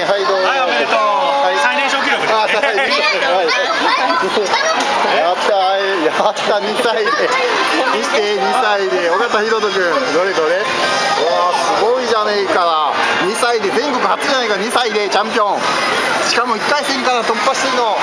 はいどうも。はいおめでとう、はい。最年少記録で。す、ね、あ最年少。はい。やったやった2歳で。見て2歳で尾形ひろとくんどれどれ？わあすごいじゃねえか2歳で全国初じゃないか2歳でチャンピオン。しかも1回戦から突破してるの。